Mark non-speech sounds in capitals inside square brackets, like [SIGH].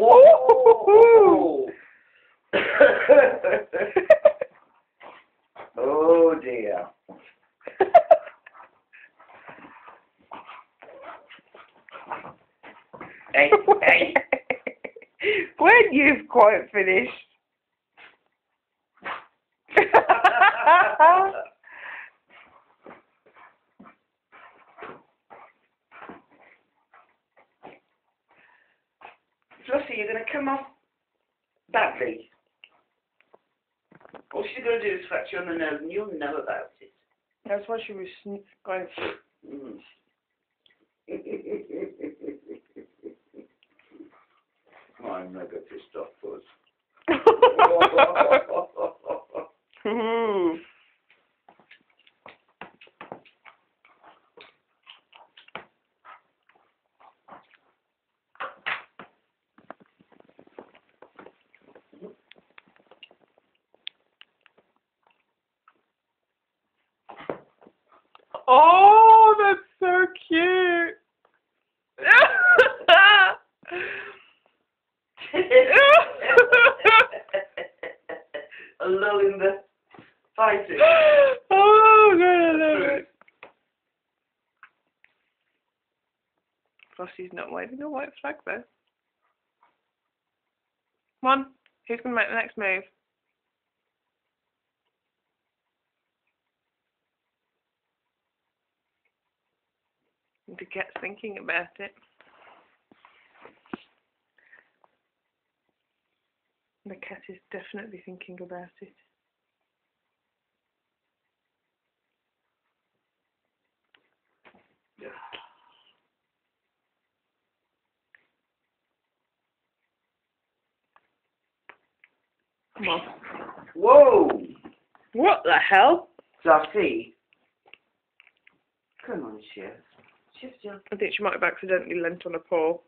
Oh! [LAUGHS] oh dear. [LAUGHS] Hey, hey. when you've quite finished. Flossie, you're going to come off badly. All she's going to do is scratch you on the nose and you'll know about it. That's why she was going. Mm. I'm mega pissed off, Buzz. Hmm. [LAUGHS] [LAUGHS] oh, that's so cute. A lull in the fighting. oh, God, I love it. Flossie's not waving a white flag though. Come on, who's going to make the next move? To get thinking about it. The cat is definitely thinking about it. Come on. Whoa! What the hell? Flossie. Come on, Sephi. Chef John. I think she might have accidentally leant on a paw.